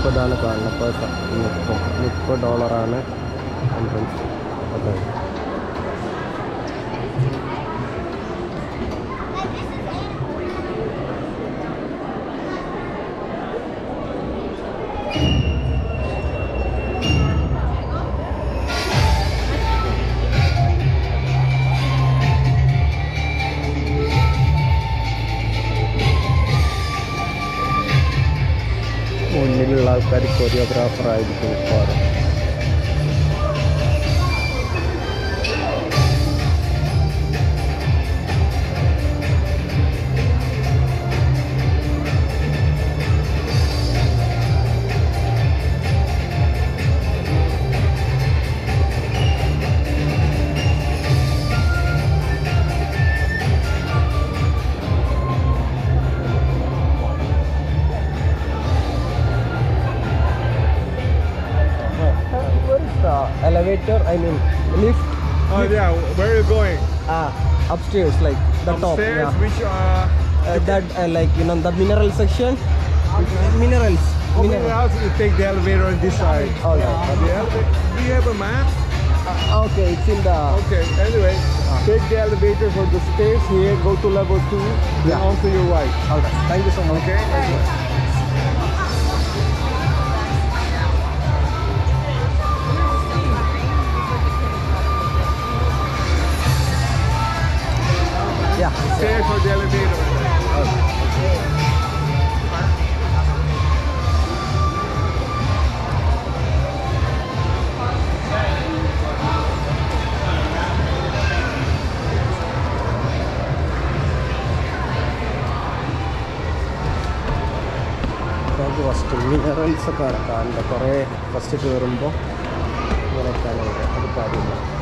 ഇപ്പോൾ ഇതാണ് കാണുന്നത് ഇപ്പോൾ മുപ്പത് മുപ്പത് ഡോളറാണ് എൻട്രൻസ് അതെ. മുന്നിലുള്ള ആൾക്കാർ കൊറിയോഗ്രാഫർ ആയിരിക്കും മിക്കവാറും. Elevator? I mean, lift? Oh yeah, where are you going? Ah, upstairs, like the top. Upstairs, Yeah. which are Uh, that uh, like you know the mineral section. Minerals. open Mineral. house, you take the elevator on this side. Okay. Uh, the elevator, do you have a map? Uh, okay, it's in the. Okay, anyway, take the elevator from the stairs here, go to level two, then Yeah. on to your right. Alright. Thank you so much. Okay? Yeah. Stay for the elevator. നമുക്ക് first minerals ഒക്കെ കാണാനുണ്ട് കുറേ first കയറുമ്പോൾ ഇങ്ങനെ വരിക അത് കാര്യമില്ല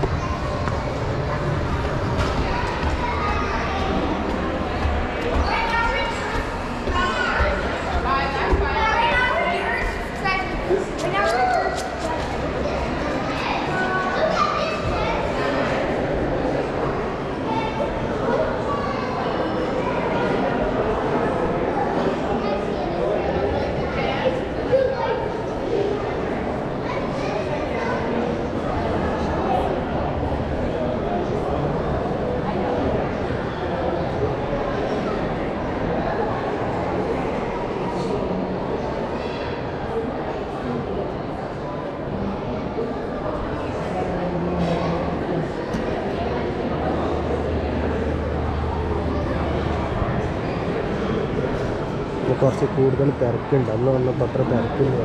അപ്പോൾ കുറച്ച് കൂടുതൽ തിരക്കുണ്ട് അന്ന് വന്നപ്പോൾ അത്ര തിരക്കില്ല